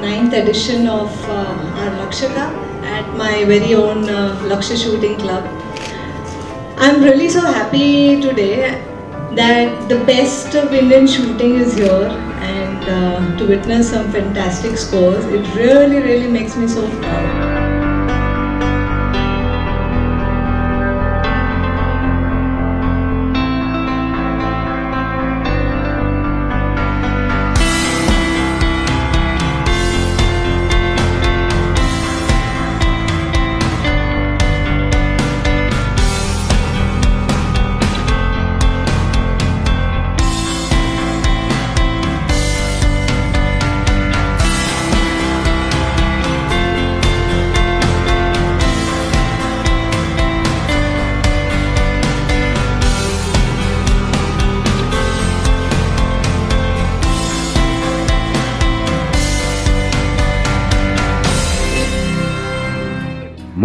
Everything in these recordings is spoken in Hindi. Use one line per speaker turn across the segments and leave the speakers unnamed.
ninth edition of uh, our Lakshaka at my very own uh, Laksha Shooting Club. I'm really so happy today that the best of Indian shooting is here and uh, to witness some fantastic scores. It really, really makes me so proud.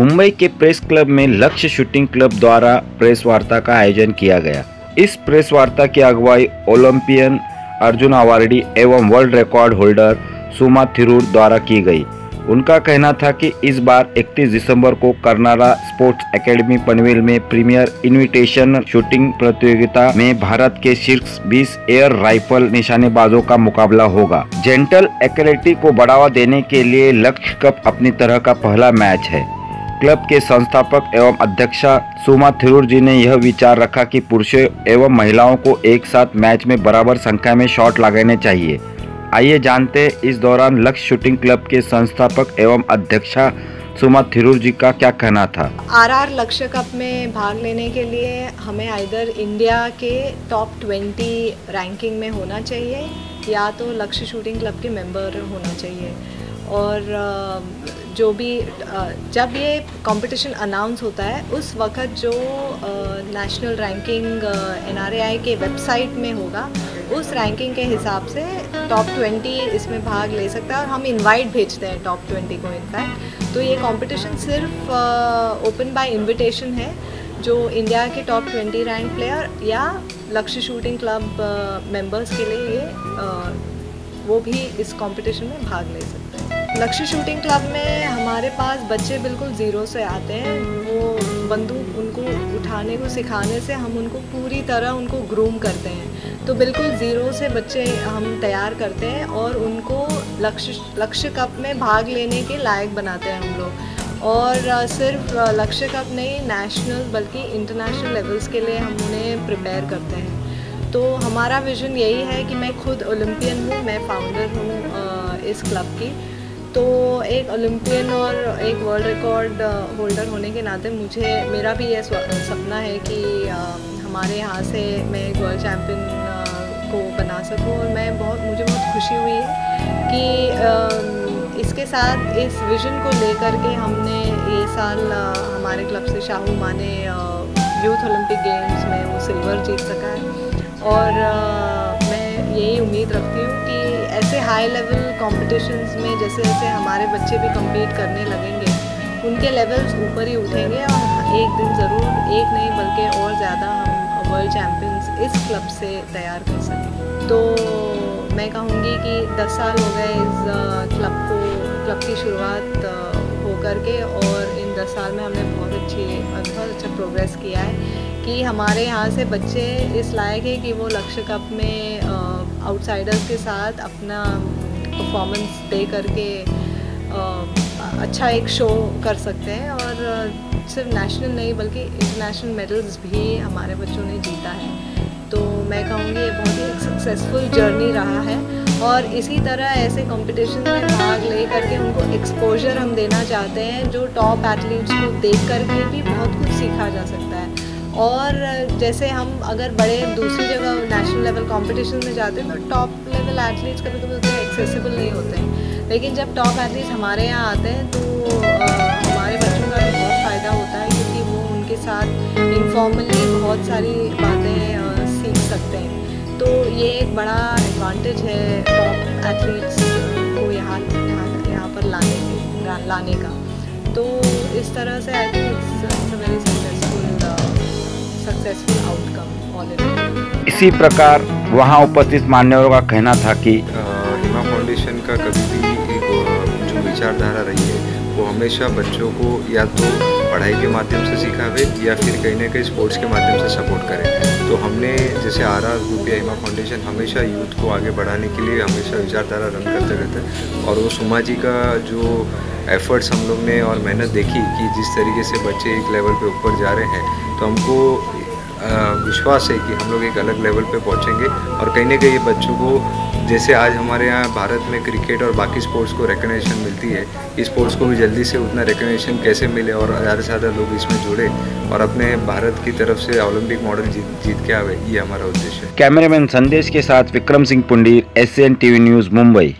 Mumbai के प्रेस क्लब में लक्ष्य शूटिंग क्लब द्वारा प्रेस वार्ता का आयोजन किया गया। इस प्रेस वार्ता की अगुवाई ओलंपियन अर्जुन अवार्डी एवं world record holder Suma Thirur द्वारा की गई। उनका कहना था कि इस बार 31 दिसंबर को करनाला स्पोर्ट्स एकेडमी पनवेल में प्रीमियर इनविटेशन शूटिंग प्रतियोगिता में भारत के शीर्ष 20 एयर राइफल निशानेबाजों का मुकाबला होगा। जेंटल एक्लेटी को बढ़ावा देने के लिए लक्ष्य कप अपनी तरह का पहला मैच है। क्लब के संस्थापक एवं अध्यक्षा सुमा थिरूर जी ने यह विचार रखा कि पुरुषों एवं महिलाओं को एक साथ मैच में बराबर संख्या में शॉट लगाने चाहिए। आइए जानते हैं इस दौरान लक्ष्य शूटिंग क्लब के संस्थापक एवं अध्यक्षा सुमा थिरूर जी का क्या कहना था।
आर आर लक्ष्य कप में भाग लेने के लिए हमें आइधर इंडिया के टॉप 20 रैंकिंग में होना चाहिए, या तो लक्ष्य शूटिंग क्लब के मेंबर होना चाहिए। और जो भी जब ये कंपटीशन अनाउंस होता है, उस वक्त जो नेशनल रैंकिंग एन के वेबसाइट में होगा, उस रैंकिंग के हिसाब से टॉप 20 इसमें भाग ले सकता है और हम इनवाइट भेजते हैं टॉप 20 को इनफैक्ट तो ये कंपटीशन सिर्फ़ ओपन बाय इनविटेशन है, जो इंडिया के टॉप 20 रैंक प्लेयर या लक्ष्य शूटिंग क्लब मेंबर्स के लिए ये वो भी इस कंपटीशन में भाग ले सकते हैं। लक्ष्य शूटिंग क्लब में हमारे पास बच्चे बिल्कुल ज़ीरो से आते हैं। वो बंदूक उनको उठाने को, सिखाने से हम उनको पूरी तरह उनको ग्रूम करते हैं। तो बिल्कुल ज़ीरो से बच्चे हम तैयार करते हैं और उनको लक्ष्य लक्ष्य कप में भाग लेने के लायक बनाते हैं हम लोग। और सिर्फ़ लक्ष्य कप नहीं नेशनल बल्कि इंटरनेशनल लेवल्स के लिए हम उन्हें प्रिपेयर करते हैं। तो हमारा विज़न यही है कि मैं खुद ओलंपियन हूँ, मैं फाउंडर हूँ इस क्लब की। तो एक ओलंपियन और एक वर्ल्ड रिकॉर्ड होल्डर होने के नाते मुझे, मेरा भी ये सपना है कि हमारे यहाँ से मैं एक वर्ल्ड चैम्पियन को बना सकूँ और मैं बहुत, मुझे बहुत खुशी हुई है कि इसके साथ इस विज़न को लेकर के हमने ये साल हमारे क्लब से शाहू माने यूथ ओलंपिक गेम्स में वो सिल्वर जीत सका है। और यही उम्मीद रखती हूँ कि ऐसे हाई लेवल कॉम्पिटिशन्स में जैसे जैसे हमारे बच्चे भी कम्पीट करने लगेंगे, उनके लेवल्स ऊपर ही उठेंगे और एक दिन ज़रूर, एक नहीं बल्कि और ज़्यादा हम वर्ल्ड चैम्पियंस इस क्लब से तैयार कर सकें। तो मैं कहूँगी कि 10 साल हो गए इस क्लब को क्लब की शुरुआत हो करके और इन 10 साल में हमने बहुत अच्छी, बहुत अच्छा प्रोग्रेस किया है कि हमारे यहाँ से बच्चे इस लायक है कि वो लक्ष्य कप में आउटसाइडर्स के साथ अपना परफॉर्मेंस दे करके अच्छा एक शो कर सकते हैं और सिर्फ़ नेशनल नहीं बल्कि इंटरनेशनल मेडल्स भी हमारे बच्चों ने जीता है। तो मैं कहूँगी ये बहुत ही एक सक्सेसफुल जर्नी रहा है और इसी तरह ऐसे कंपटीशन में भाग ले करके उनको एक्सपोजर हम देना चाहते हैं जो टॉप एथलीट्स को देख करके भी बहुत कुछ सीखा जा सकता है। और जैसे हम अगर बड़े दूसरी जगह नेशनल लेवल कंपटीशन में जाते हैं तो टॉप लेवल एथलीट्स कभी कभी उतने एक्सेसिबल नहीं होते हैं। लेकिन जब टॉप एथलीट्स हमारे यहाँ आते हैं तो हमारे बच्चों का भी बहुत फ़ायदा होता है, क्योंकि वो उनके साथ इनफॉर्मली बहुत सारी बातें सीख सकते हैं। तो ये एक बड़ा एडवांटेज है टॉप एथलीट्स को यहाँ यहाँ यहाँ पर लाने लाने का। तो इस तरह से I think it's very successful successful outcome all
इसी प्रकार वहाँ उपस्थित मान्यवरों का कहना था कि
हिमा फाउंडेशन का कभी भी एक जो विचारधारा रही है वो हमेशा बच्चों को या तो पढ़ाई के माध्यम से सिखावे या फिर कहीं ना कहीं स्पोर्ट्स के माध्यम से सपोर्ट करें। तो हमने जैसे आर आर रूपिया हिमा फाउंडेशन हमेशा यूथ को आगे बढ़ाने के लिए हमेशा विचारधारा रन करते रहते हैं। और वो सुमा जी का जो एफर्ट्स हम लोग ने और मेहनत देखी कि जिस तरीके से बच्चे एक लेवल पे ऊपर जा रहे हैं तो हमको विश्वास है कि हम लोग एक अलग लेवल पे पहुँचेंगे। और कहीं ना कहीं ये बच्चों को, जैसे आज हमारे यहाँ भारत में क्रिकेट और बाकी स्पोर्ट्स को रिकग्निशन मिलती है, इस स्पोर्ट्स को भी जल्दी से उतना रिकग्निशन कैसे मिले और ज़्यादा से ज़्यादा लोग इसमें जुड़े और अपने भारत की तरफ़ से ओलंपिक मॉडल जीत जीत के आवे, ये हमारा उद्देश्य है।
कैमरामैन संदेश के साथ Vikram Singh Pundir S TV news Mumbai